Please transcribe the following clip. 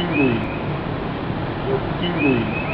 食類。食器類。